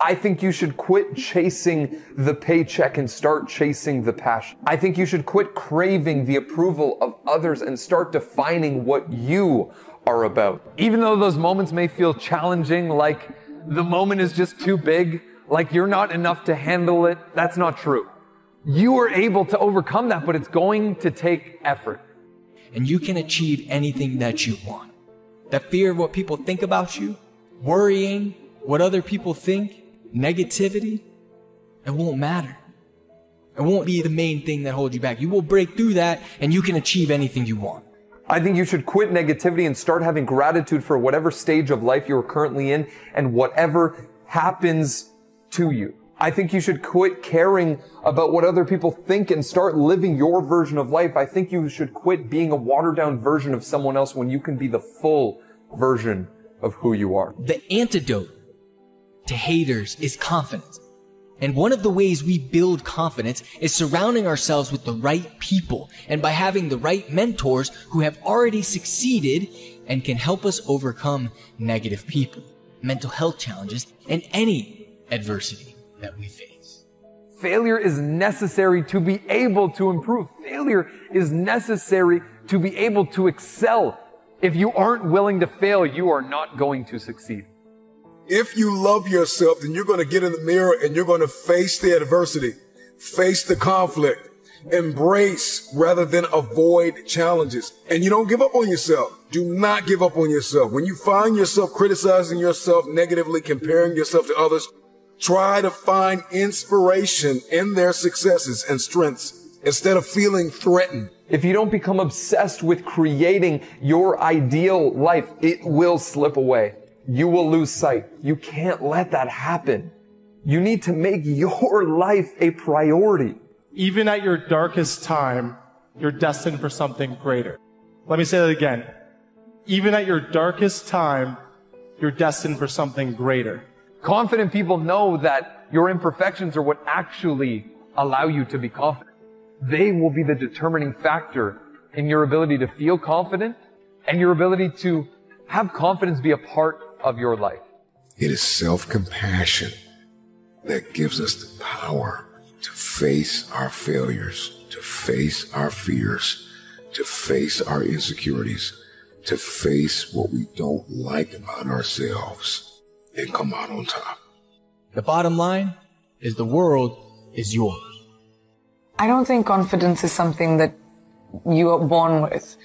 I think you should quit chasing the paycheck and start chasing the passion. I think you should quit craving the approval of others and start defining what you are about. Even though those moments may feel challenging, like the moment is just too big, like you're not enough to handle it, that's not true. You are able to overcome that, but it's going to take effort. And you can achieve anything that you want. The fear of what people think about you, worrying, what other people think, negativity, it won't matter. It won't be the main thing that holds you back. You will break through that and you can achieve anything you want. I think you should quit negativity and start having gratitude for whatever stage of life you're currently in and whatever happens to you. I think you should quit caring about what other people think and start living your version of life. I think you should quit being a watered down version of someone else when you can be the full version of who you are. The antidote to haters is confidence. And one of the ways we build confidence is surrounding ourselves with the right people and by having the right mentors who have already succeeded and can help us overcome negative people, mental health challenges, and any adversity that we face. Failure is necessary to be able to improve. Failure is necessary to be able to excel. If you aren't willing to fail, you are not going to succeed. If you love yourself, then you're going to get in the mirror and you're going to face the adversity, face the conflict, embrace rather than avoid challenges. And you don't give up on yourself. Do not give up on yourself. When you find yourself criticizing yourself negatively, comparing yourself to others, try to find inspiration in their successes and strengths instead of feeling threatened. If you don't become obsessed with creating your ideal life, it will slip away you will lose sight. You can't let that happen. You need to make your life a priority. Even at your darkest time, you're destined for something greater. Let me say that again. Even at your darkest time, you're destined for something greater. Confident people know that your imperfections are what actually allow you to be confident. They will be the determining factor in your ability to feel confident and your ability to have confidence be a part of your life. It is self-compassion that gives us the power to face our failures, to face our fears, to face our insecurities, to face what we don't like about ourselves and come out on top. The bottom line is the world is yours. I don't think confidence is something that you are born with.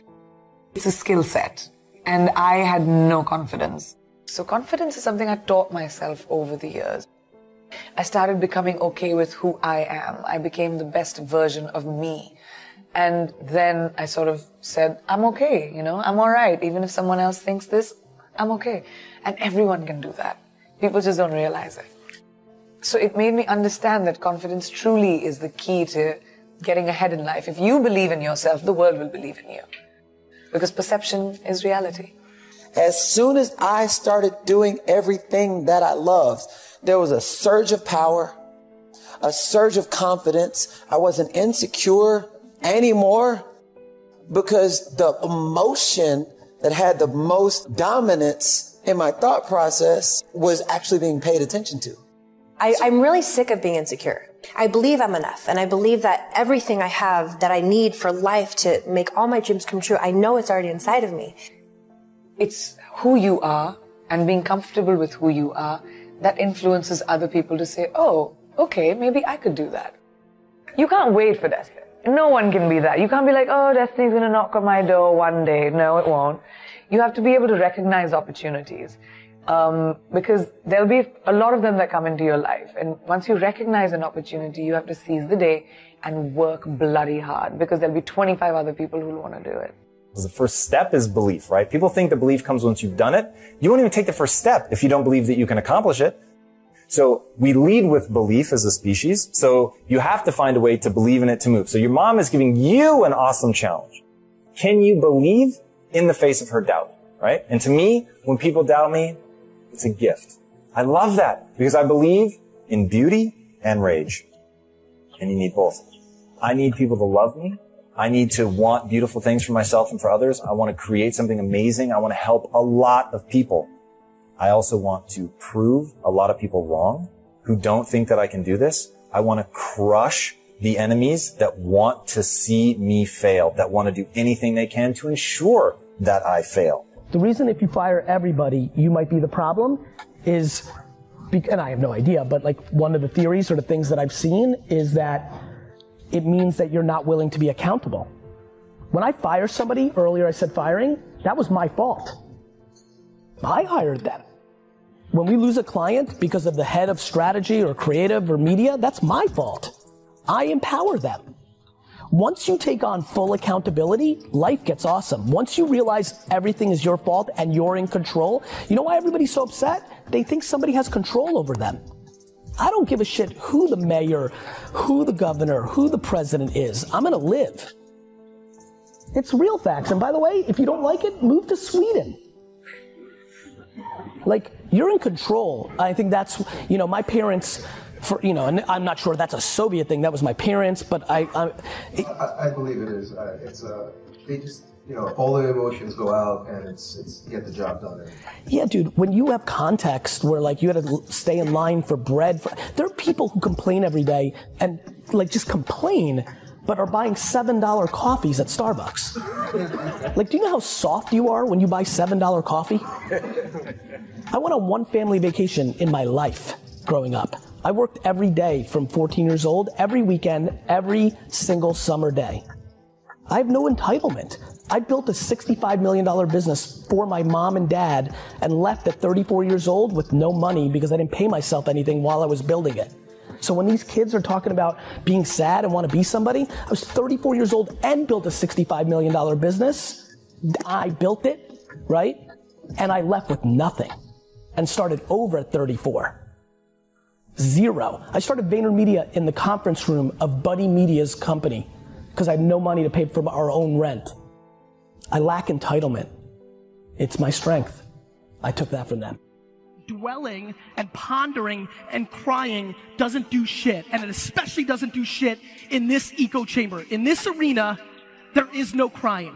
It's a skill set. And I had no confidence. So confidence is something I taught myself over the years. I started becoming okay with who I am. I became the best version of me. And then I sort of said, I'm okay, you know, I'm alright. Even if someone else thinks this, I'm okay. And everyone can do that. People just don't realize it. So it made me understand that confidence truly is the key to getting ahead in life. If you believe in yourself, the world will believe in you. Because perception is reality. As soon as I started doing everything that I loved, there was a surge of power, a surge of confidence. I wasn't insecure anymore because the emotion that had the most dominance in my thought process was actually being paid attention to. I, am really sick of being insecure. I believe I'm enough and I believe that everything I have that I need for life to make all my dreams come true, I know it's already inside of me. It's who you are and being comfortable with who you are that influences other people to say, oh, okay, maybe I could do that. You can't wait for destiny. No one can be that. You can't be like, oh, destiny's going to knock on my door one day. No, it won't. You have to be able to recognize opportunities. Um, because there'll be a lot of them that come into your life. And once you recognize an opportunity, you have to seize the day and work bloody hard because there'll be 25 other people who will want to do it. The first step is belief, right? People think the belief comes once you've done it. You won't even take the first step if you don't believe that you can accomplish it. So we lead with belief as a species. So you have to find a way to believe in it to move. So your mom is giving you an awesome challenge. Can you believe in the face of her doubt, right? And to me, when people doubt me, it's a gift. I love that because I believe in beauty and rage. And you need both. I need people to love me I need to want beautiful things for myself and for others. I want to create something amazing. I want to help a lot of people. I also want to prove a lot of people wrong. who don't think that I can do this. I want to crush the enemies that want to see me fail, that want to do anything they can to ensure that I fail. The reason if you fire everybody, you might be the problem is, and I have no idea, but like one of the theories or the things that I've seen is that it means that you're not willing to be accountable. When I fire somebody, earlier I said firing, that was my fault. I hired them. When we lose a client because of the head of strategy or creative or media, that's my fault. I empower them. Once you take on full accountability, life gets awesome. Once you realize everything is your fault and you're in control, you know why everybody's so upset? They think somebody has control over them. I don't give a shit who the mayor, who the governor, who the president is. I'm gonna live. It's real facts. And by the way, if you don't like it, move to Sweden. Like, you're in control. I think that's, you know, my parents, for you know, and I'm not sure that's a Soviet thing. That was my parents, but I. I, it, I, I believe it is. Uh, it's a. Uh, they just you know, all the emotions go out and it's, it's get the job done. Yeah, dude, when you have context where like you had to stay in line for bread, for, there are people who complain every day and like just complain, but are buying $7 coffees at Starbucks. like, do you know how soft you are when you buy $7 coffee? I went on one family vacation in my life growing up. I worked every day from 14 years old, every weekend, every single summer day. I have no entitlement. I built a $65 million business for my mom and dad and left at 34 years old with no money because I didn't pay myself anything while I was building it. So when these kids are talking about being sad and want to be somebody, I was 34 years old and built a $65 million business. I built it, right? And I left with nothing and started over at 34. Zero. I started VaynerMedia in the conference room of Buddy Media's company because I had no money to pay for our own rent. I lack entitlement. It's my strength. I took that from them. Dwelling and pondering and crying doesn't do shit. And it especially doesn't do shit in this echo chamber. In this arena, there is no crying.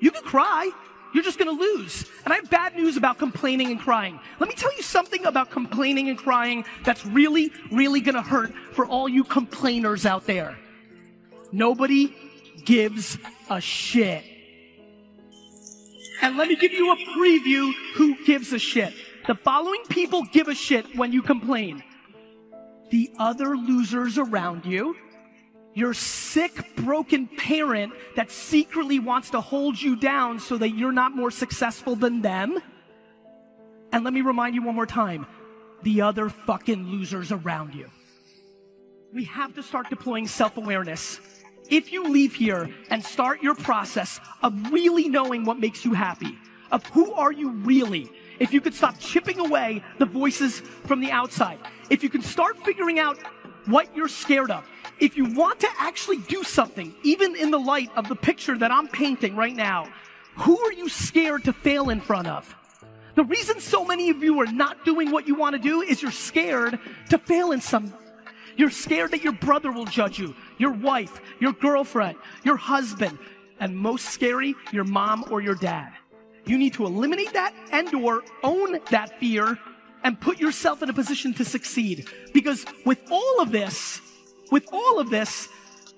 You can cry. You're just to lose. And I have bad news about complaining and crying. Let me tell you something about complaining and crying that's really, really to hurt for all you complainers out there. Nobody gives a shit. And let me give you a preview who gives a shit. The following people give a shit when you complain. The other losers around you, your sick, broken parent that secretly wants to hold you down so that you're not more successful than them. And let me remind you one more time the other fucking losers around you. We have to start deploying self awareness if you leave here and start your process of really knowing what makes you happy, of who are you really, if you could stop chipping away the voices from the outside, if you can start figuring out what you're scared of, if you want to actually do something, even in the light of the picture that I'm painting right now, who are you scared to fail in front of? The reason so many of you are not doing what you want to do is you're scared to fail in some you're scared that your brother will judge you, your wife, your girlfriend, your husband, and most scary, your mom or your dad. You need to eliminate that and or own that fear and put yourself in a position to succeed. Because with all of this, with all of this,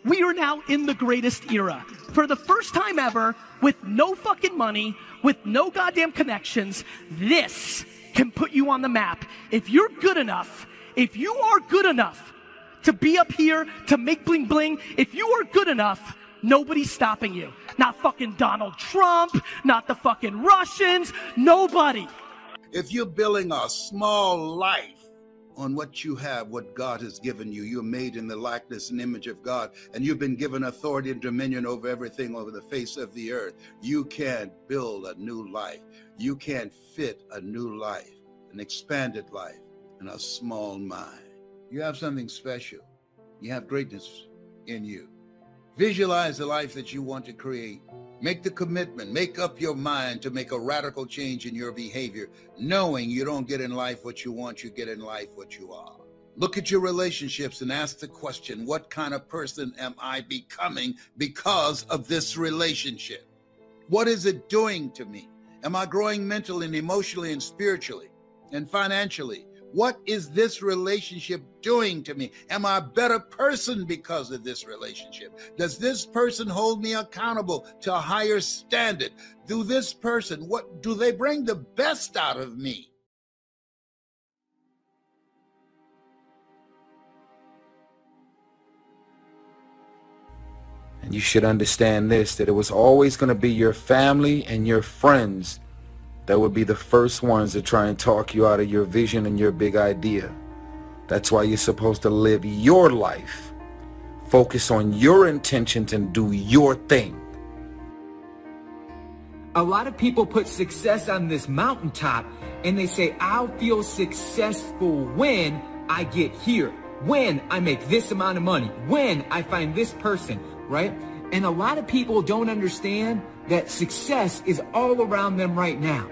we are now in the greatest era. For the first time ever, with no fucking money, with no goddamn connections, this can put you on the map. If you're good enough, if you are good enough to be up here, to make bling bling, if you are good enough, nobody's stopping you. Not fucking Donald Trump, not the fucking Russians, nobody. If you're building a small life on what you have, what God has given you, you're made in the likeness and image of God, and you've been given authority and dominion over everything over the face of the earth. You can't build a new life. You can't fit a new life, an expanded life, in a small mind. You have something special. You have greatness in you. Visualize the life that you want to create. Make the commitment, make up your mind to make a radical change in your behavior, knowing you don't get in life what you want, you get in life what you are. Look at your relationships and ask the question what kind of person am I becoming because of this relationship? What is it doing to me? Am I growing mentally and emotionally and spiritually and financially? What is this relationship doing to me? Am I a better person because of this relationship? Does this person hold me accountable to a higher standard? Do this person, what do they bring the best out of me? And you should understand this that it was always going to be your family and your friends that would be the first ones to try and talk you out of your vision and your big idea. That's why you're supposed to live your life. Focus on your intentions and do your thing. A lot of people put success on this mountaintop and they say, I'll feel successful when I get here, when I make this amount of money, when I find this person, right? And a lot of people don't understand that success is all around them right now.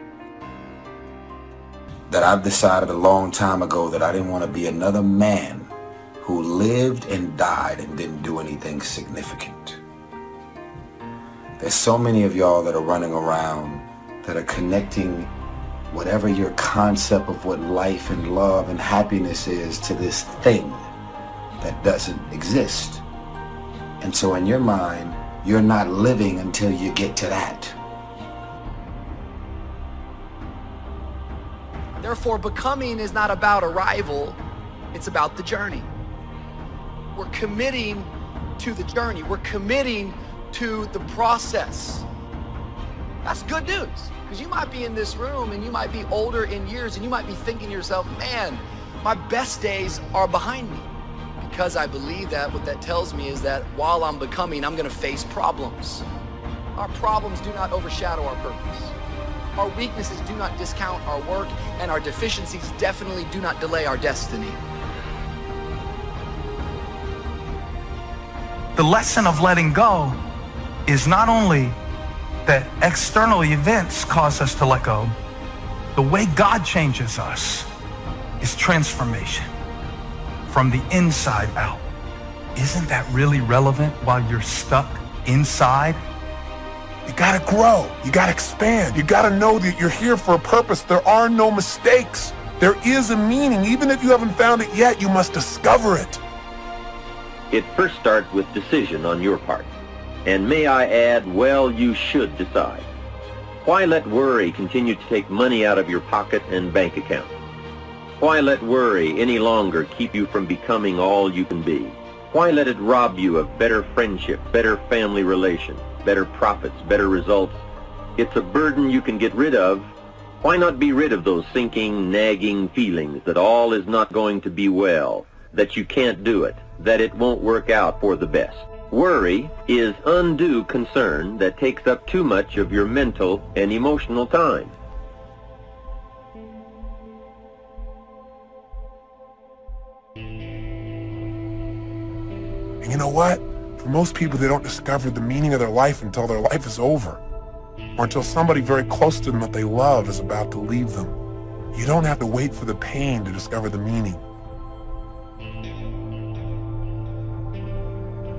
That I've decided a long time ago that I didn't want to be another man who lived and died and didn't do anything significant. There's so many of y'all that are running around that are connecting whatever your concept of what life and love and happiness is to this thing that doesn't exist. And so in your mind, you're not living until you get to that. Therefore, becoming is not about arrival, it's about the journey. We're committing to the journey, we're committing to the process. That's good news because you might be in this room and you might be older in years and you might be thinking to yourself, man, my best days are behind me because I believe that, what that tells me is that while I'm becoming, I'm going to face problems. Our problems do not overshadow our purpose. Our weaknesses do not discount our work, and our deficiencies definitely do not delay our destiny. The lesson of letting go is not only that external events cause us to let go, the way God changes us is transformation from the inside out. Isn't that really relevant while you're stuck inside? You gotta grow. You gotta expand. You gotta know that you're here for a purpose. There are no mistakes. There is a meaning. Even if you haven't found it yet, you must discover it. It first starts with decision on your part. And may I add, well, you should decide. Why let worry continue to take money out of your pocket and bank account? Why let worry any longer keep you from becoming all you can be? Why let it rob you of better friendship, better family relations, better profits, better results? It's a burden you can get rid of. Why not be rid of those sinking, nagging feelings that all is not going to be well, that you can't do it, that it won't work out for the best? Worry is undue concern that takes up too much of your mental and emotional time. And you know what? For most people, they don't discover the meaning of their life until their life is over. Or until somebody very close to them that they love is about to leave them. You don't have to wait for the pain to discover the meaning.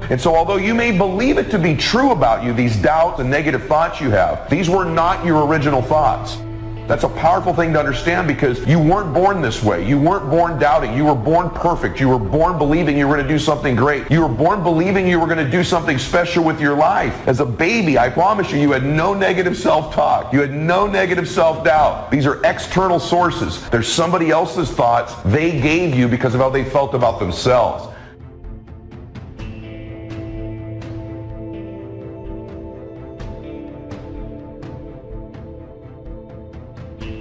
And so although you may believe it to be true about you, these doubts and negative thoughts you have, these were not your original thoughts. That's a powerful thing to understand because you weren't born this way. You weren't born doubting. You were born perfect. You were born believing you were going to do something great. You were born believing you were going to do something special with your life. As a baby, I promise you, you had no negative self-talk. You had no negative self-doubt. These are external sources. There's somebody else's thoughts they gave you because of how they felt about themselves.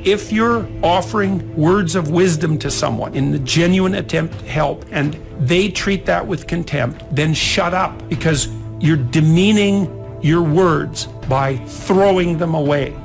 If you're offering words of wisdom to someone in the genuine attempt to help and they treat that with contempt, then shut up because you're demeaning your words by throwing them away.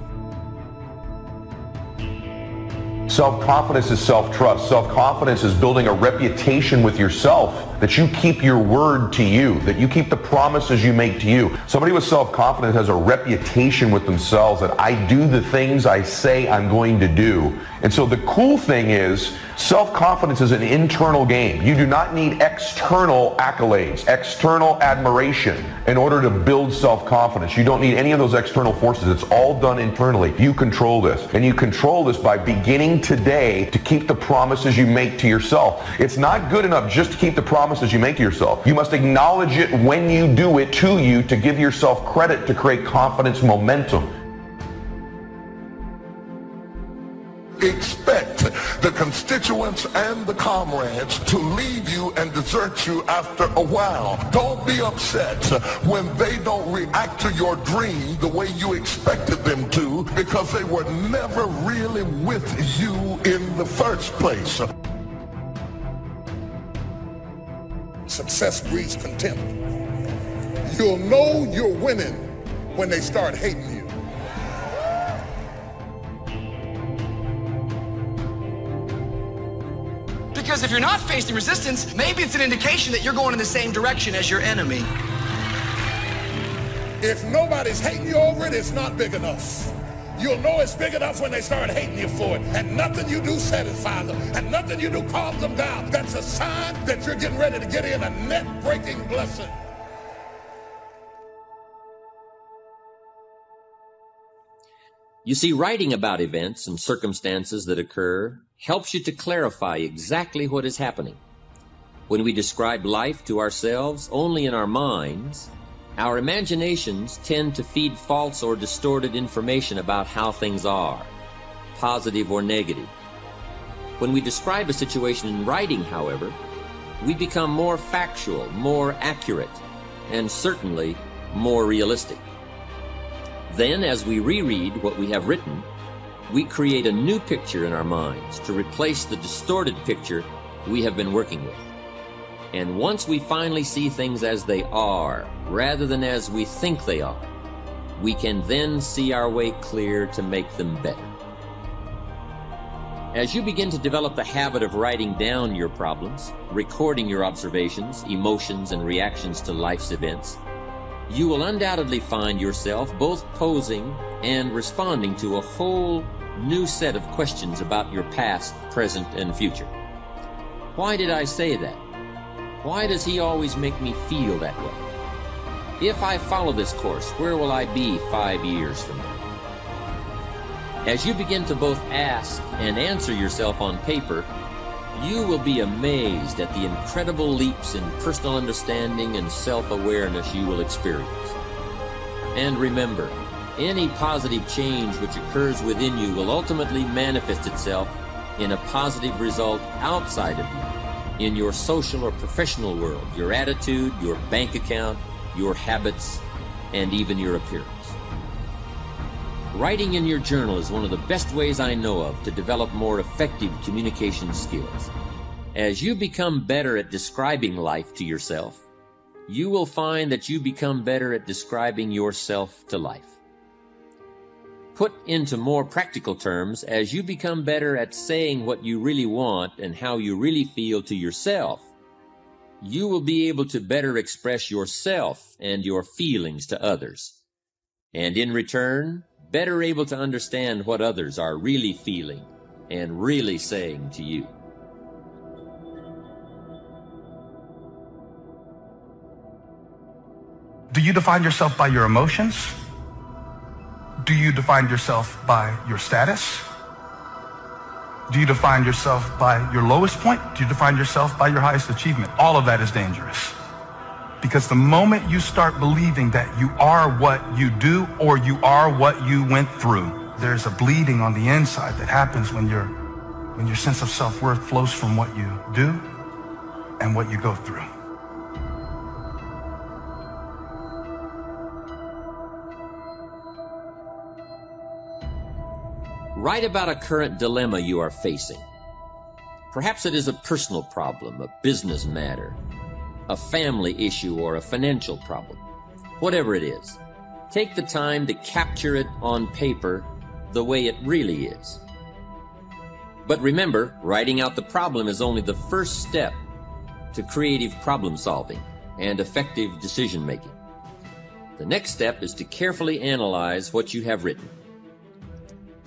Self-confidence is self-trust. Self-confidence is building a reputation with yourself that you keep your word to you, that you keep the promises you make to you. Somebody with self-confidence has a reputation with themselves that I do the things I say I'm going to do. And so the cool thing is self-confidence is an internal game. You do not need external accolades, external admiration in order to build self-confidence. You don't need any of those external forces. It's all done internally. You control this. And you control this by beginning today to keep the promises you make to yourself. It's not good enough just to keep the promises you make to yourself. You must acknowledge it when you do it to you to give yourself credit to create confidence momentum. expect the constituents and the comrades to leave you and desert you after a while. Don't be upset when they don't react to your dream the way you expected them to because they were never really with you in the first place. Success breeds contempt. You'll know you're winning when they start hating you. Because if you're not facing resistance, maybe it's an indication that you're going in the same direction as your enemy. If nobody's hating you over it, it's not big enough. You'll know it's big enough when they start hating you for it. And nothing you do satisfies them. And nothing you do calms them down. That's a sign that you're getting ready to get in a net-breaking blessing. You see, writing about events and circumstances that occur helps you to clarify exactly what is happening. When we describe life to ourselves only in our minds, our imaginations tend to feed false or distorted information about how things are, positive or negative. When we describe a situation in writing, however, we become more factual, more accurate, and certainly more realistic. Then, as we reread what we have written, we create a new picture in our minds to replace the distorted picture we have been working with. And once we finally see things as they are, rather than as we think they are, we can then see our way clear to make them better. As you begin to develop the habit of writing down your problems, recording your observations, emotions, and reactions to life's events, you will undoubtedly find yourself both posing and responding to a whole new set of questions about your past, present, and future. Why did I say that? Why does he always make me feel that way? If I follow this course, where will I be five years from now? As you begin to both ask and answer yourself on paper, you will be amazed at the incredible leaps in personal understanding and self-awareness you will experience. And remember, any positive change which occurs within you will ultimately manifest itself in a positive result outside of you, in your social or professional world, your attitude, your bank account, your habits, and even your appearance. Writing in your journal is one of the best ways I know of to develop more effective communication skills. As you become better at describing life to yourself, you will find that you become better at describing yourself to life. Put into more practical terms, as you become better at saying what you really want and how you really feel to yourself, you will be able to better express yourself and your feelings to others. And in return, better able to understand what others are really feeling and really saying to you. Do you define yourself by your emotions? Do you define yourself by your status? Do you define yourself by your lowest point? Do you define yourself by your highest achievement? All of that is dangerous. Because the moment you start believing that you are what you do or you are what you went through, there's a bleeding on the inside that happens when your when your sense of self-worth flows from what you do and what you go through. Write about a current dilemma you are facing. Perhaps it is a personal problem, a business matter, a family issue, or a financial problem. Whatever it is, take the time to capture it on paper the way it really is. But remember, writing out the problem is only the first step to creative problem solving and effective decision making. The next step is to carefully analyze what you have written.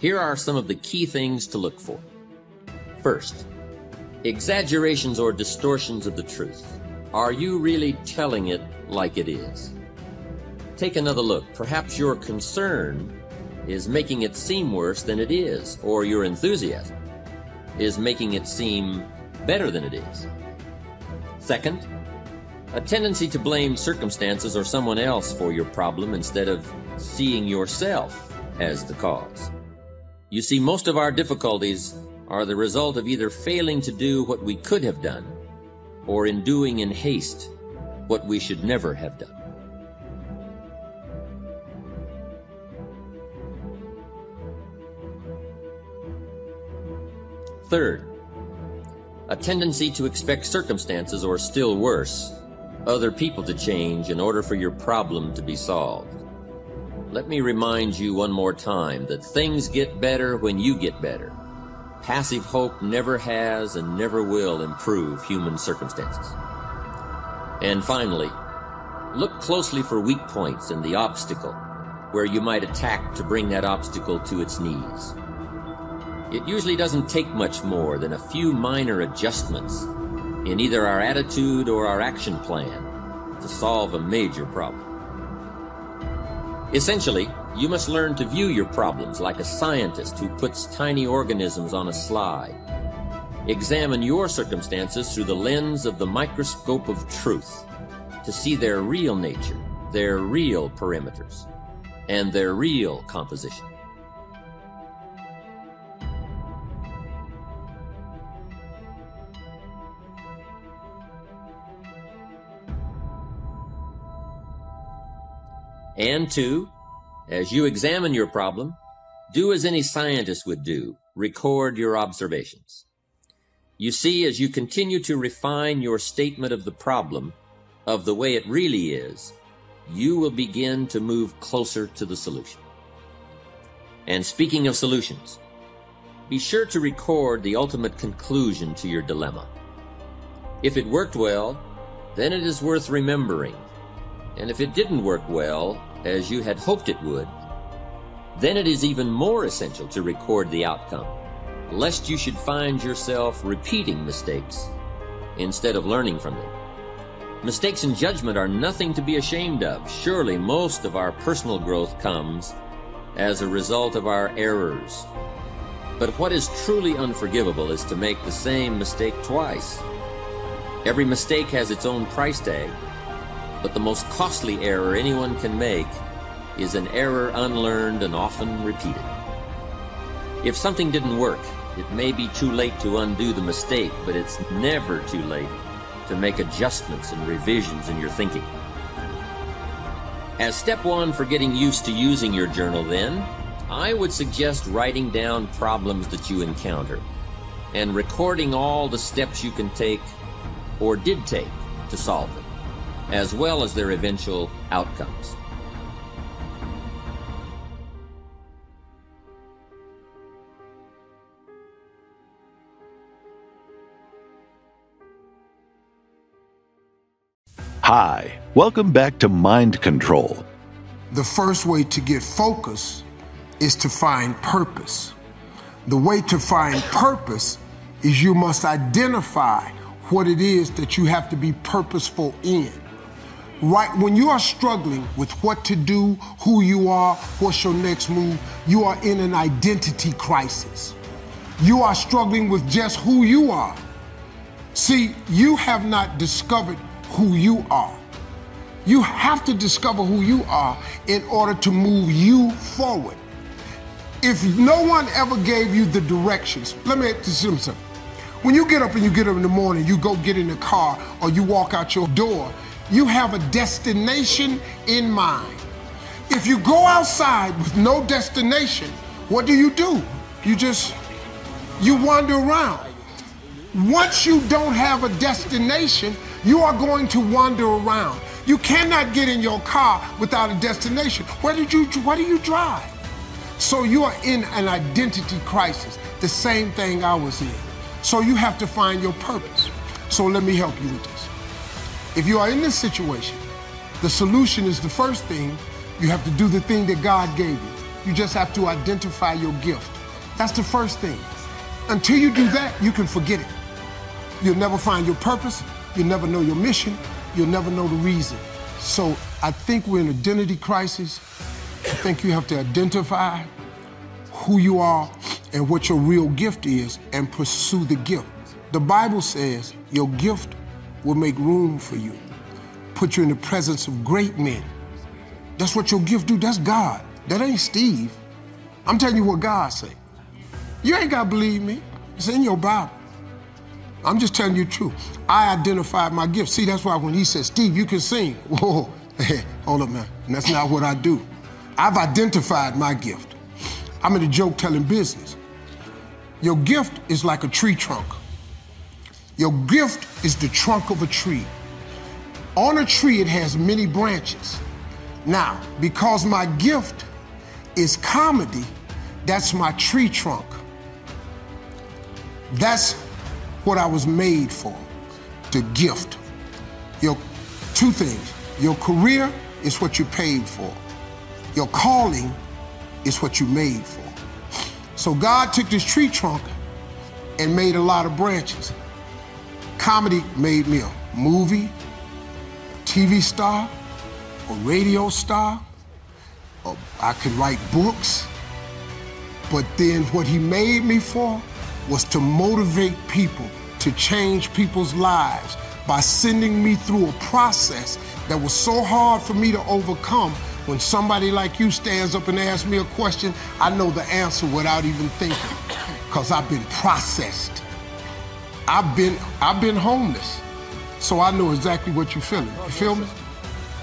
Here are some of the key things to look for. First, exaggerations or distortions of the truth. Are you really telling it like it is? Take another look. Perhaps your concern is making it seem worse than it is, or your enthusiasm is making it seem better than it is. Second, a tendency to blame circumstances or someone else for your problem instead of seeing yourself as the cause. You see, most of our difficulties are the result of either failing to do what we could have done or in doing in haste what we should never have done. Third, a tendency to expect circumstances or still worse, other people to change in order for your problem to be solved. Let me remind you one more time that things get better when you get better. Passive hope never has and never will improve human circumstances. And finally, look closely for weak points in the obstacle where you might attack to bring that obstacle to its knees. It usually doesn't take much more than a few minor adjustments in either our attitude or our action plan to solve a major problem. Essentially, you must learn to view your problems like a scientist who puts tiny organisms on a slide. Examine your circumstances through the lens of the microscope of truth to see their real nature, their real perimeters, and their real composition. And two, as you examine your problem, do as any scientist would do, record your observations. You see, as you continue to refine your statement of the problem, of the way it really is, you will begin to move closer to the solution. And speaking of solutions, be sure to record the ultimate conclusion to your dilemma. If it worked well, then it is worth remembering and if it didn't work well, as you had hoped it would, then it is even more essential to record the outcome, lest you should find yourself repeating mistakes instead of learning from them. Mistakes in judgment are nothing to be ashamed of. Surely most of our personal growth comes as a result of our errors. But what is truly unforgivable is to make the same mistake twice. Every mistake has its own price tag, but the most costly error anyone can make is an error unlearned and often repeated. If something didn't work, it may be too late to undo the mistake, but it's never too late to make adjustments and revisions in your thinking. As step one for getting used to using your journal, then, I would suggest writing down problems that you encounter and recording all the steps you can take or did take to solve them as well as their eventual outcomes. Hi, welcome back to Mind Control. The first way to get focus is to find purpose. The way to find purpose is you must identify what it is that you have to be purposeful in right when you are struggling with what to do, who you are, what's your next move, you are in an identity crisis. You are struggling with just who you are. See, you have not discovered who you are. You have to discover who you are in order to move you forward. If no one ever gave you the directions, let me just something. When you get up and you get up in the morning, you go get in the car or you walk out your door, you have a destination in mind. If you go outside with no destination, what do you do? You just, you wander around. Once you don't have a destination, you are going to wander around. You cannot get in your car without a destination. Where did you, where do you drive? So you are in an identity crisis, the same thing I was in. So you have to find your purpose. So let me help you with this. If you are in this situation, the solution is the first thing. You have to do the thing that God gave you. You just have to identify your gift. That's the first thing. Until you do that, you can forget it. You'll never find your purpose. You'll never know your mission. You'll never know the reason. So I think we're in an identity crisis. I think you have to identify who you are and what your real gift is and pursue the gift. The Bible says your gift will make room for you, put you in the presence of great men. That's what your gift do. That's God. That ain't Steve. I'm telling you what God say. You ain't got to believe me. It's in your Bible. I'm just telling you the truth. I identified my gift. See, that's why when he said, Steve, you can sing. Whoa, hey, hold up, man. That's not what I do. I've identified my gift. I'm in the joke telling business. Your gift is like a tree trunk. Your gift is the trunk of a tree. On a tree, it has many branches. Now, because my gift is comedy, that's my tree trunk. That's what I was made for, the gift. Your two things. Your career is what you paid for. Your calling is what you made for. So God took this tree trunk and made a lot of branches. Comedy made me a movie, TV star, a radio star. I could write books. But then what he made me for was to motivate people, to change people's lives by sending me through a process that was so hard for me to overcome. When somebody like you stands up and asks me a question, I know the answer without even thinking, because I've been processed. I've been I've been homeless, so I know exactly what you're feeling. You feel me?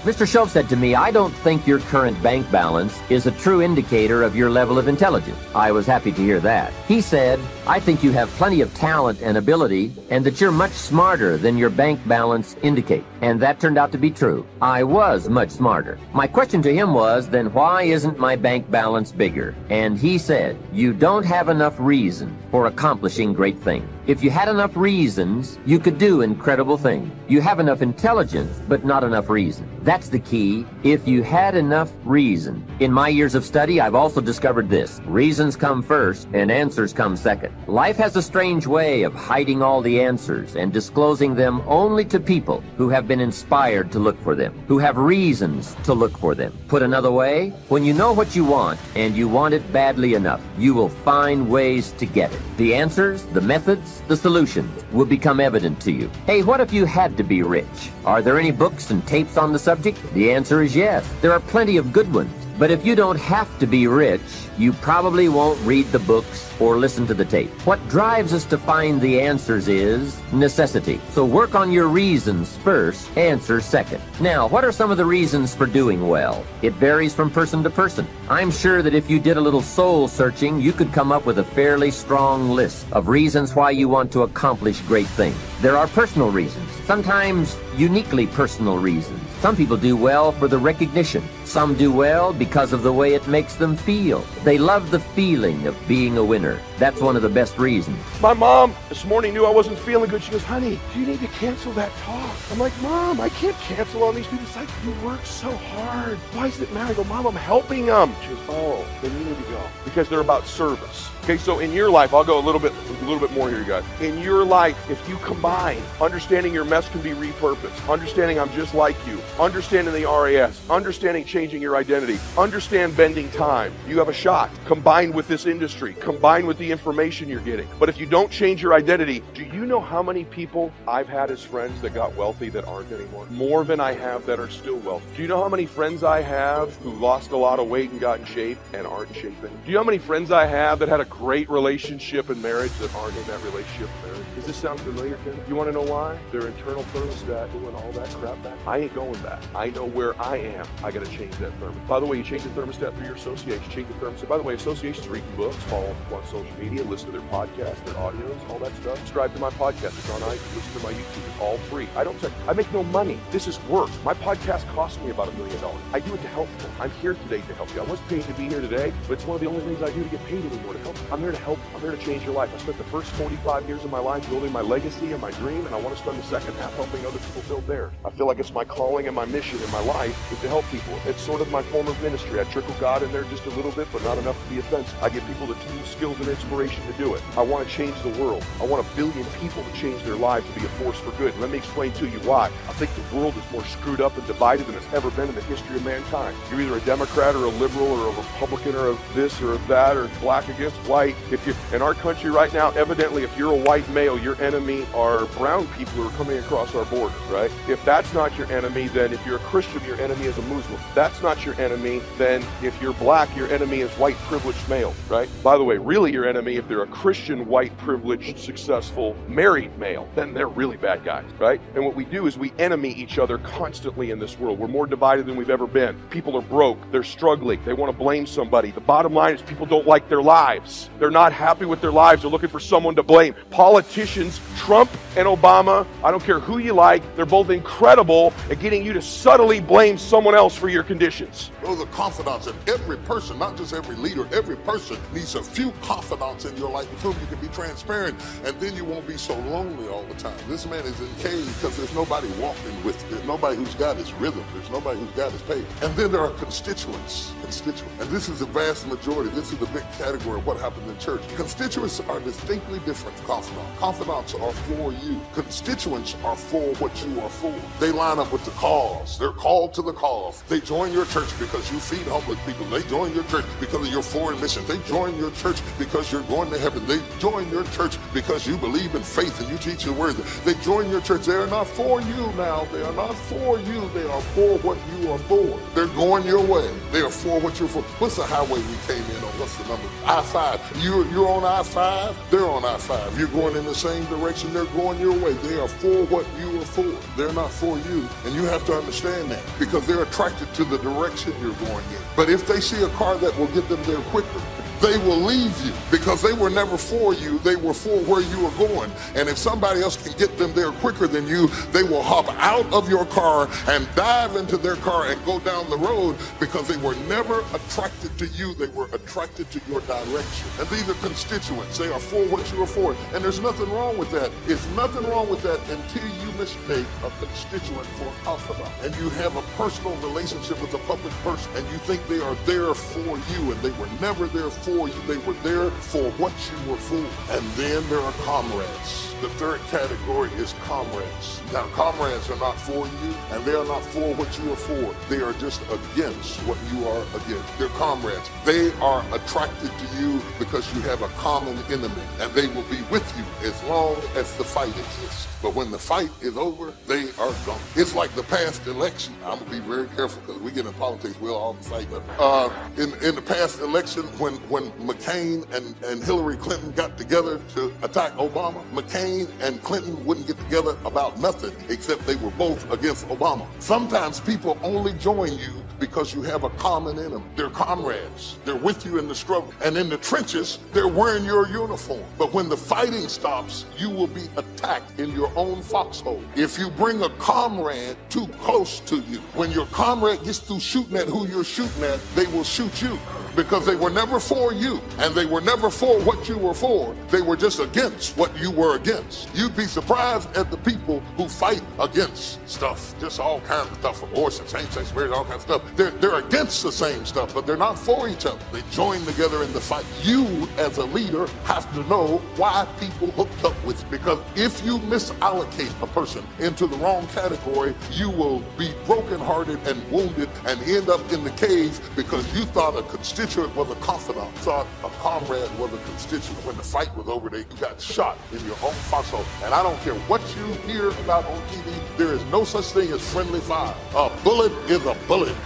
Mr. Schultz said to me, I don't think your current bank balance is a true indicator of your level of intelligence. I was happy to hear that. He said, I think you have plenty of talent and ability, and that you're much smarter than your bank balance indicate. And that turned out to be true. I was much smarter. My question to him was, then why isn't my bank balance bigger? And he said, you don't have enough reason for accomplishing great things. If you had enough reasons, you could do incredible things. You have enough intelligence, but not enough reason. That's the key. If you had enough reason. In my years of study, I've also discovered this. Reasons come first, and answers come second. Life has a strange way of hiding all the answers and disclosing them only to people who have been inspired to look for them, who have reasons to look for them. Put another way, when you know what you want, and you want it badly enough, you will find ways to get it. The answers, the methods, the solution will become evident to you. Hey, what if you had to be rich? Are there any books and tapes on the subject? The answer is yes. There are plenty of good ones. But if you don't have to be rich, you probably won't read the books or listen to the tape. What drives us to find the answers is necessity. So work on your reasons first, answer second. Now, what are some of the reasons for doing well? It varies from person to person. I'm sure that if you did a little soul searching, you could come up with a fairly strong list of reasons why you want to accomplish great things. There are personal reasons, sometimes uniquely personal reasons. Some people do well for the recognition. Some do well because of the way it makes them feel. They love the feeling of being a winner. That's one of the best reasons. My mom this morning knew I wasn't feeling good. She goes, honey, do you need to cancel that talk. I'm like, mom, I can't cancel on these people. It's like, you work so hard. Why does it matter? I go, mom, I'm helping them. She goes, oh, then you need to go. Because they're about service. Okay, so in your life, I'll go a little bit a little bit more here, you guys. In your life, if you combine understanding your mess can be repurposed, understanding I'm just like you, understanding the RAS, understanding changing your identity, understand bending time, you have a shot. Combined with this industry, combined with the information you're getting. But if you don't change your identity, do you know how many people I've had as friends that got wealthy that aren't anymore? More than I have that are still wealthy. Do you know how many friends I have who lost a lot of weight and got in shape and aren't shaping? Do you know how many friends I have that had a great relationship and marriage that aren't in that relationship marriage? Does this sound familiar, Ken? You want to know why? Their internal thermostat doing all that crap back. I ain't going back. I know where I am. I got to change that thermostat. By the way, you change the thermostat through your association. Change the thermostat. By the way, associations read books, follow them on social media, listen to their podcasts, their audios, all that stuff. Subscribe to my podcast. It's on iTunes. Listen to my YouTube. It's all free. I don't take, I make no money. This is work. My podcast costs me about a million dollars. I do it to help people. I'm here today to help you. I was paid to be here today, but it's one of the only things I do to get paid anymore to help. I'm here to help. I'm here to change your life. I spent the first 45 years of my life building my legacy and my dream, and I want to spend the second half helping other people build theirs. I feel like it's my calling and my mission in my life is to help people. It's sort of my form of ministry. I trickle God in there just a little bit, but not enough to be offensive. I give people the tools, skills, and inspiration to do it. I want to change the world. I want a billion people to change their lives to be a force for good. Let me explain to you why. I think the world is more screwed up and divided than it's ever been in the history of mankind. You're either a Democrat or a liberal or a Republican or a this or a that or black against white. If you in our country right now, evidently, if you're a white male, your enemy are brown people who are coming across our border, right? If that's not your enemy, then if you're a Christian, your enemy is a Muslim. If That's not your enemy, then if you're black, your enemy is white privileged male, right? By the way, really your enemy, if they're a Christian, white privileged, successful, married male, then they're really bad guys, right? And what we do is we enemy each other constantly in this world. We're more divided than we've ever been. People are broke, they're struggling, they want to blame somebody. The bottom line is people don't like their lives. They're not happy with their lives. They're looking for someone to blame. Politicians, Trump and Obama, I don't care who you like, they're both incredible at getting you to subtly blame someone else for your conditions. Those are confidants, and every person, not just every leader, every person needs a few confidants in your life with whom you can be transparent, and then you won't be so lonely all the time. This man is in cage because there's nobody walking with There's nobody who's got his rhythm. There's nobody who's got his pace. And then there are constituents. Constituents. And this is the vast majority. This is the big category of what happens in the church. Constituents are distinctly different from confidants. Confidants are for you. Constituents are for what you are for. They line up with the cause. They're called to the cause. They join your church because you feed homeless people. They join your church because of your foreign mission. They join your church because you're going to heaven. They join your church because you believe in faith and you teach the word. They join your church. They are not for you now. They are not for you. They are for what you are for. They're going your way. They are for what you're for. What's the highway we came in on? What's the number? I-5. You're, you're on I-5. They're on I-5. You're going in the same direction. They're going your way. They are for what you are for. They're not for you. And you have to understand that because they're attracted to the direction you're going in. But if they see a car that will get them there quicker, they will leave you because they were never for you. They were for where you were going. And if somebody else can get them there quicker than you, they will hop out of your car and dive into their car and go down the road because they were never attracted to you. They were attracted to your direction. And these are constituents. They are for what you are for. And there's nothing wrong with that. It's nothing wrong with that until you mistake a constituent for a confidant. And you have a personal relationship with a public person and you think they are there for you and they were never there for you. They were there for what you were for. And then there are comrades. The third category is comrades. Now, comrades are not for you, and they are not for what you are for. They are just against what you are against. They're comrades. They are attracted to you because you have a common enemy, and they will be with you as long as the fight exists. But when the fight is over, they are gone. It's like the past election. I'm gonna be very careful because we get in politics, we'll all. But uh, in in the past election, when when McCain and and Hillary Clinton got together to attack Obama, McCain and Clinton wouldn't get together about nothing except they were both against Obama. Sometimes people only join you because you have a common enemy. They're comrades. They're with you in the struggle. And in the trenches, they're wearing your uniform. But when the fighting stops, you will be attacked in your own foxhole. If you bring a comrade too close to you, when your comrade gets through shooting at who you're shooting at, they will shoot you because they were never for you and they were never for what you were for. They were just against what you were against. You'd be surprised at the people who fight against stuff, just all kinds of stuff, abortion, same-sex marriage, all kinds of stuff. They're, they're against the same stuff, but they're not for each other. They join together in the fight. You, as a leader, have to know why people hooked up with you. Because if you misallocate a person into the wrong category, you will be brokenhearted and wounded and end up in the cave because you thought a constituent was a confidant, thought a comrade was a constituent. When the fight was over, they got shot in your own foxhole. And I don't care what you hear about on TV, there is no such thing as friendly fire. A bullet is a bullet.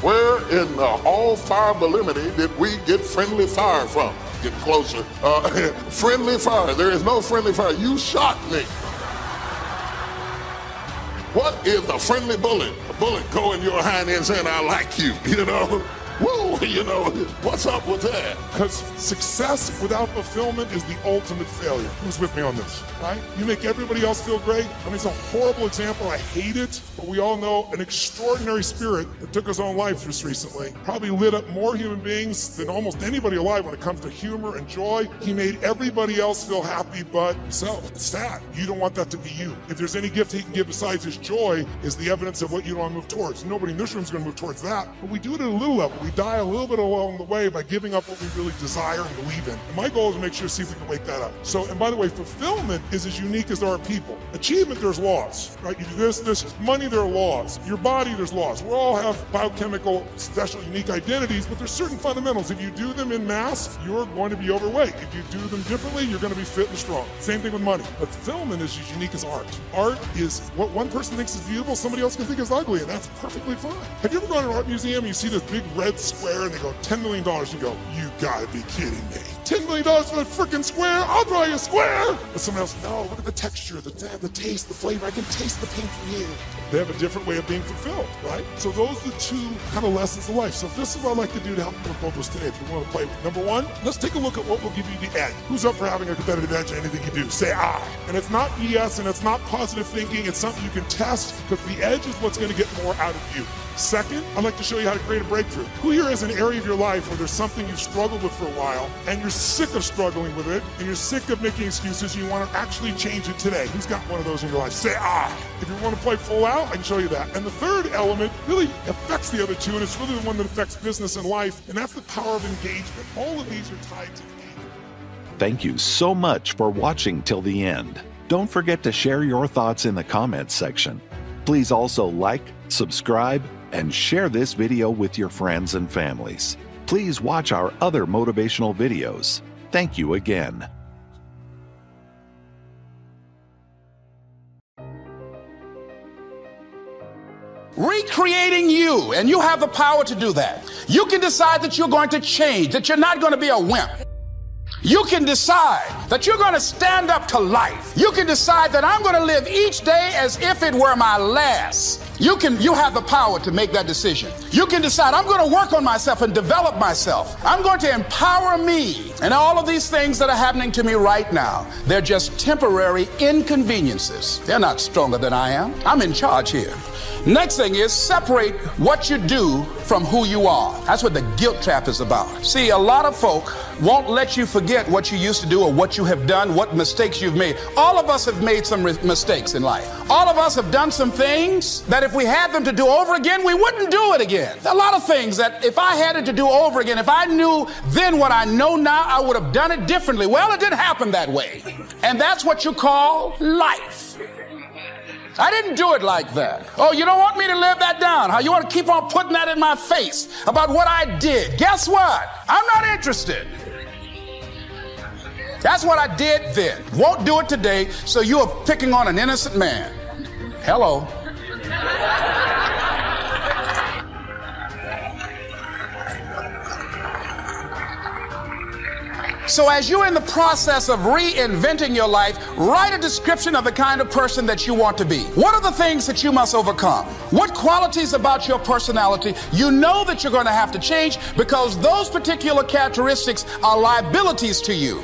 Where in the all fire Belimity did we get friendly fire from? Get closer. Uh, friendly fire. There is no friendly fire. You shot me. What is a friendly bullet? A bullet go in your hind end saying, I like you, you know? Woo, you know, what's up with that? Because success without fulfillment is the ultimate failure. Who's with me on this, right? You make everybody else feel great. I mean, it's a horrible example. I hate it, but we all know an extraordinary spirit that took his own life just recently. Probably lit up more human beings than almost anybody alive when it comes to humor and joy. He made everybody else feel happy but himself. It's sad. You don't want that to be you. If there's any gift he can give besides his joy, is the evidence of what you want to move towards. Nobody in this room is going to move towards that, but we do it at a little level. We die a little bit along the way by giving up what we really desire and believe in. And my goal is to make sure see if we can wake that up. So, and by the way, fulfillment is as unique as there are people. Achievement, there's laws, right? You do this, this, money, there are laws. Your body, there's laws. We all have biochemical, special, unique identities, but there's certain fundamentals. If you do them in mass, you're going to be overweight. If you do them differently, you're going to be fit and strong. Same thing with money. But fulfillment is as unique as art. Art is what one person thinks is beautiful, somebody else can think is ugly, and that's perfectly fine. Have you ever gone to an art museum and you see this big red square and they go, $10 million. You go, you gotta be kidding me. $10 million for the freaking square? I'll draw you a square. But someone else, no, look at the texture, the, the taste, the flavor. I can taste the paint from here. They have a different way of being fulfilled, right? So those are the two kind of lessons of life. So this is what I like to do to help those today if you want to play. Number one, let's take a look at what will give you the edge. Who's up for having a competitive edge in anything you do? Say I. And it's not BS and it's not positive thinking. It's something you can test because the edge is what's going to get more out of you. Second, I'd like to show you how to create a breakthrough. Who here is an area of your life where there's something you've struggled with for a while and you're sick of struggling with it and you're sick of making excuses you want to actually change it today? Who's got one of those in your life? Say ah. If you want to play full out, I can show you that. And the third element really affects the other two and it's really the one that affects business and life, and that's the power of engagement. All of these are tied to engagement. Thank you so much for watching till the end. Don't forget to share your thoughts in the comments section. Please also like, subscribe, and share this video with your friends and families. Please watch our other motivational videos. Thank you again. recreating you, and you have the power to do that. You can decide that you're going to change, that you're not going to be a wimp. You can decide that you're going to stand up to life. You can decide that I'm going to live each day as if it were my last. You can you have the power to make that decision. You can decide I'm going to work on myself and develop myself. I'm going to empower me. And all of these things that are happening to me right now, they're just temporary inconveniences. They're not stronger than I am. I'm in charge here. Next thing is separate what you do from who you are. That's what the guilt trap is about. See, a lot of folk won't let you forget what you used to do or what you have done, what mistakes you've made. All of us have made some mistakes in life. All of us have done some things that if we had them to do over again, we wouldn't do it again. A lot of things that if I had it to do over again, if I knew then what I know now, I would have done it differently. Well, it didn't happen that way. And that's what you call life. I didn't do it like that. Oh, you don't want me to live that down, huh? You want to keep on putting that in my face about what I did. Guess what? I'm not interested. That's what I did then. Won't do it today, so you are picking on an innocent man. Hello. So, as you're in the process of reinventing your life, write a description of the kind of person that you want to be. What are the things that you must overcome? What qualities about your personality you know that you're going to have to change because those particular characteristics are liabilities to you?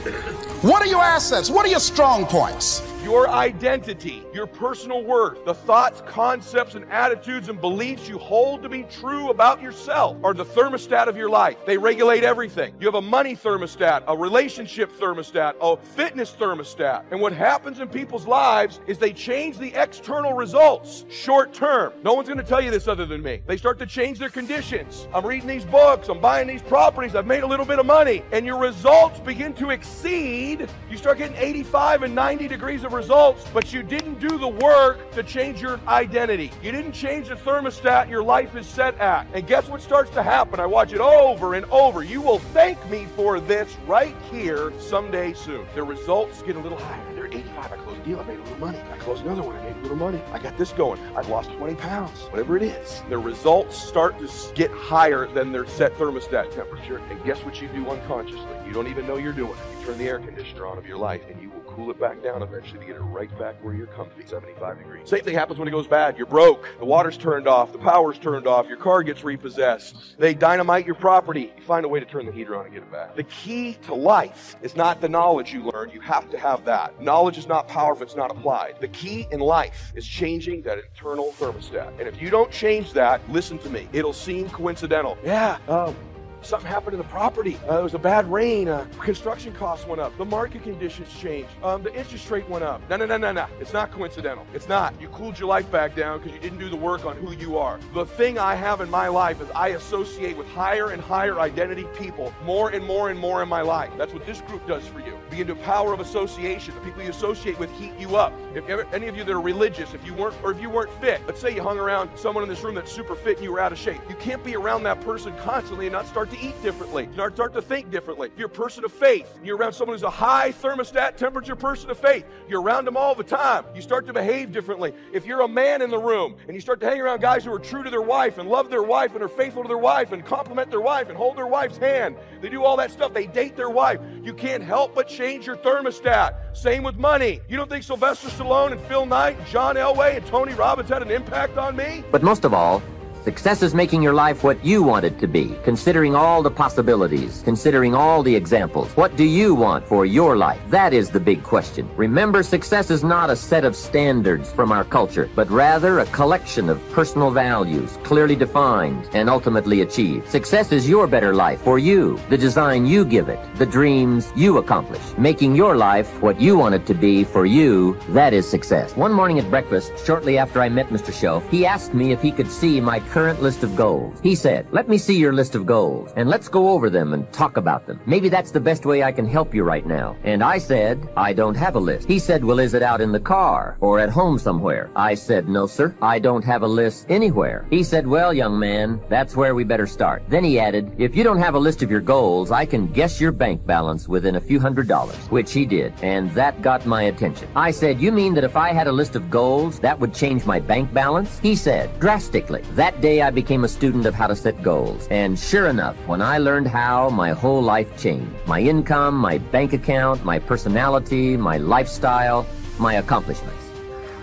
What are your assets? What are your strong points? Your identity, your personal worth, the thoughts, concepts, and attitudes and beliefs you hold to be true about yourself are the thermostat of your life. They regulate everything. You have a money thermostat, a relationship thermostat, a fitness thermostat. And what happens in people's lives is they change the external results short term. No one's going to tell you this other than me. They start to change their conditions. I'm reading these books, I'm buying these properties, I've made a little bit of money, and your results begin to exceed. You start getting 85 and 90 degrees of results, but you didn't do the work to change your identity. You didn't change the thermostat your life is set at. And guess what starts to happen? I watch it over and over. You will thank me for this right here someday soon. The results get a little higher. They're 85. I closed a deal. I made a little money. I closed another one. I made a little money. I got this going. I've lost 20 pounds. Whatever it is. The results start to get higher than their set thermostat temperature. And guess what you do unconsciously? You don't even know you're doing it. You turn the air conditioner on of your life and you cool it back down eventually to get it right back where you're comfy, 75 degrees. Same thing happens when it goes bad. You're broke. The water's turned off. The power's turned off. Your car gets repossessed. They dynamite your property. You find a way to turn the heater on and get it back. The key to life is not the knowledge you learn. You have to have that. Knowledge is not power if it's not applied. The key in life is changing that internal thermostat. And if you don't change that, listen to me. It'll seem coincidental. Yeah, um, Something happened to the property. Uh, there was a bad rain. Uh, construction costs went up. The market conditions changed. Um, the interest rate went up. No, no, no, no, no. It's not coincidental. It's not. You cooled your life back down because you didn't do the work on who you are. The thing I have in my life is I associate with higher and higher identity people more and more and more in my life. That's what this group does for you. Begin to power of association. The people you associate with heat you up. If ever, any of you that are religious, if you weren't or if you weren't fit, let's say you hung around someone in this room that's super fit and you were out of shape. You can't be around that person constantly and not start to eat differently, start, start to think differently. If you're a person of faith, you're around someone who's a high thermostat temperature person of faith, you're around them all the time. You start to behave differently. If you're a man in the room and you start to hang around guys who are true to their wife and love their wife and are faithful to their wife and compliment their wife and hold their wife's hand, they do all that stuff. They date their wife. You can't help but change your thermostat. Same with money. You don't think Sylvester Stallone and Phil Knight and John Elway and Tony Robbins had an impact on me? But most of all, Success is making your life what you want it to be, considering all the possibilities, considering all the examples. What do you want for your life? That is the big question. Remember, success is not a set of standards from our culture, but rather a collection of personal values, clearly defined and ultimately achieved. Success is your better life for you, the design you give it, the dreams you accomplish. Making your life what you want it to be for you, that is success. One morning at breakfast, shortly after I met Mr. Shoaff, he asked me if he could see my current list of goals. He said, let me see your list of goals and let's go over them and talk about them. Maybe that's the best way I can help you right now. And I said, I don't have a list. He said, well, is it out in the car or at home somewhere? I said, no, sir. I don't have a list anywhere. He said, well, young man, that's where we better start. Then he added, if you don't have a list of your goals, I can guess your bank balance within a few hundred dollars, which he did. And that got my attention. I said, you mean that if I had a list of goals, that would change my bank balance? He said, drastically. That day I became a student of how to set goals. And sure enough, when I learned how, my whole life changed. My income, my bank account, my personality, my lifestyle, my accomplishments.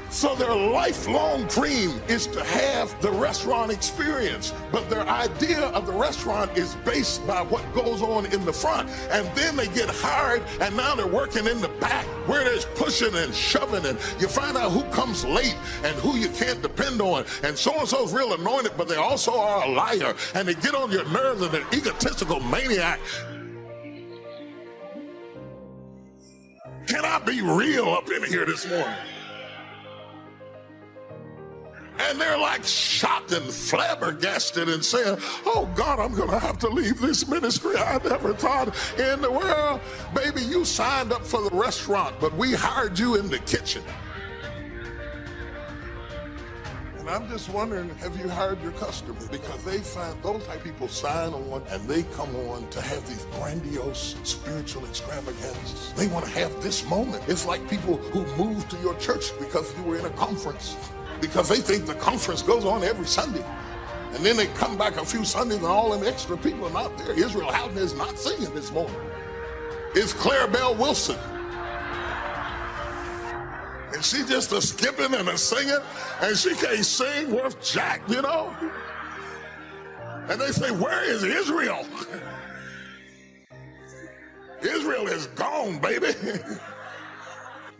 So their lifelong dream is to have the restaurant experience, but their idea of the restaurant is based by what goes on in the front. And then they get hired and now they're working in the back where there's pushing and shoving and you find out who comes late and who you can't depend on. And so-and-so's real anointed, but they also are a liar and they get on your nerves and they're egotistical maniac. Can I be real up in here this morning? And they're like shocked and flabbergasted and saying, Oh God, I'm going to have to leave this ministry. I never thought in the world. Baby, you signed up for the restaurant, but we hired you in the kitchen. And I'm just wondering, have you hired your customers? Because they find those type of people sign on and they come on to have these grandiose spiritual extravagances. They want to have this moment. It's like people who move to your church because you were in a conference because they think the conference goes on every Sunday. And then they come back a few Sundays and all them extra people are not there. Israel Houghton is not singing this morning. It's Claire Clarabelle Wilson. And she just a skipping and a singing, and she can't sing worth jack, you know? And they say, Where is Israel? Israel is gone, baby.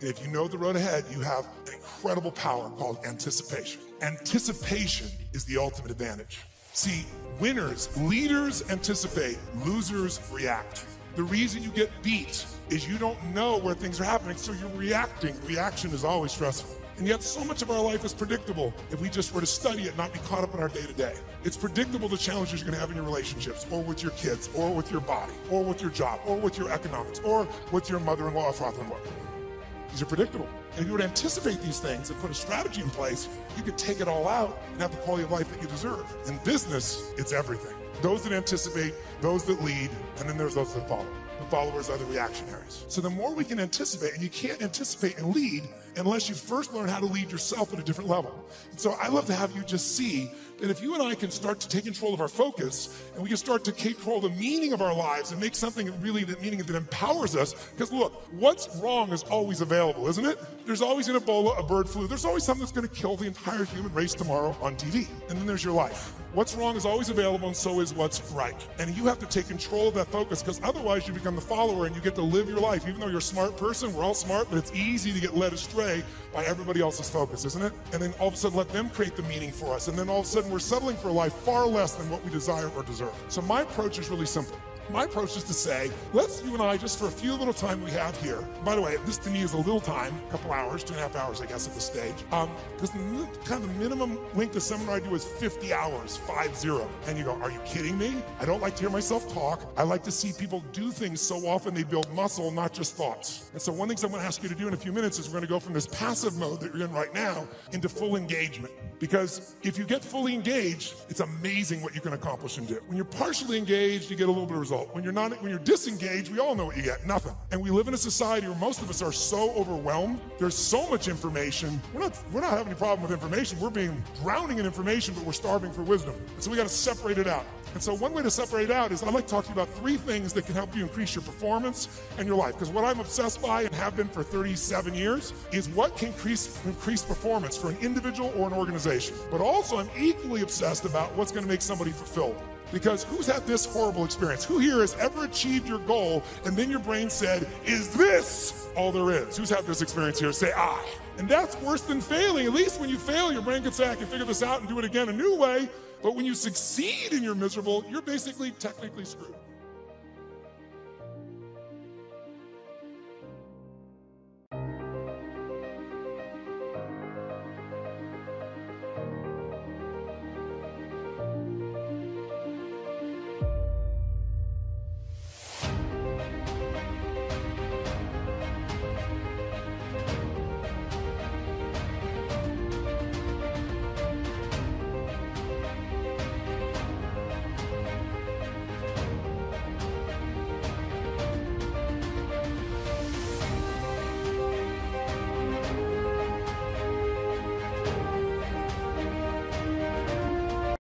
If you know the road ahead, you have an incredible power called anticipation. Anticipation is the ultimate advantage. See, winners, leaders anticipate, losers react. The reason you get beat is you don't know where things are happening, so you're reacting. Reaction is always stressful. And yet, so much of our life is predictable if we just were to study it, not be caught up in our day to day. It's predictable the challenges you're going to have in your relationships, or with your kids, or with your body, or with your job, or with your economics, or with your mother in law or father in law. These are predictable. And if you would anticipate these things and put a strategy in place, you could take it all out and have the quality of life that you deserve. In business, it's everything. Those that anticipate, those that lead, and then there's those that follow. The followers are the reactionaries. So the more we can anticipate, and you can't anticipate and lead unless you first learn how to lead yourself at a different level. And so I love to have you just see that if you and I can start to take control of our focus and we can start to take control of the meaning of our lives and make something really that meaning that empowers us, because look, what's wrong is always available, isn't it? There's always an Ebola, a bird flu. There's always something that's to kill the entire human race tomorrow on TV. And then there's your life. What's wrong is always available, and so is what's right. And you have to take control of that focus because otherwise you become the follower and you get to live your life. Even though you're a smart person, we're all smart, but it's easy to get led astray by everybody else's focus, isn't it? And then all of a sudden let them create the meaning for us. And then all of a sudden we're settling for a life far less than what we desire or deserve. So my approach is really simple. My approach is to say, let's you and I, just for a few little time we have here. By the way, this to me is a little time, a couple hours, two and a half hours, I guess, at this stage. Um, because the kind of the minimum length of seminar I do is 50 hours, five zero. And you go, are you kidding me? I don't like to hear myself talk. I like to see people do things so often they build muscle, not just thoughts. And so one thing I'm going to ask you to do in a few minutes is we're going to go from this passive mode that you're in right now into full engagement. Because if you get fully engaged, it's amazing what you can accomplish and do. When you're partially engaged, you get a little bit of result. When you're not, when you're disengaged, we all know what you get, nothing. And we live in a society where most of us are so overwhelmed. There's so much information. We're not, we're not having any problem with information. We're being drowning in information, but we're starving for wisdom. And so we got to separate it out. And so one way to separate it out is I'd like to talk to you about three things that can help you increase your performance and your life. Because what I'm obsessed by and have been for 37 years is what can increase, increase performance for an individual or an organization. But also I'm equally obsessed about what's going to make somebody fulfilled. Because who's had this horrible experience? Who here has ever achieved your goal and then your brain said, Is this all there is? Who's had this experience here? Say, I. And that's worse than failing. At least when you fail, your brain can say, I can figure this out and do it again a new way. But when you succeed and you're miserable, you're basically technically screwed.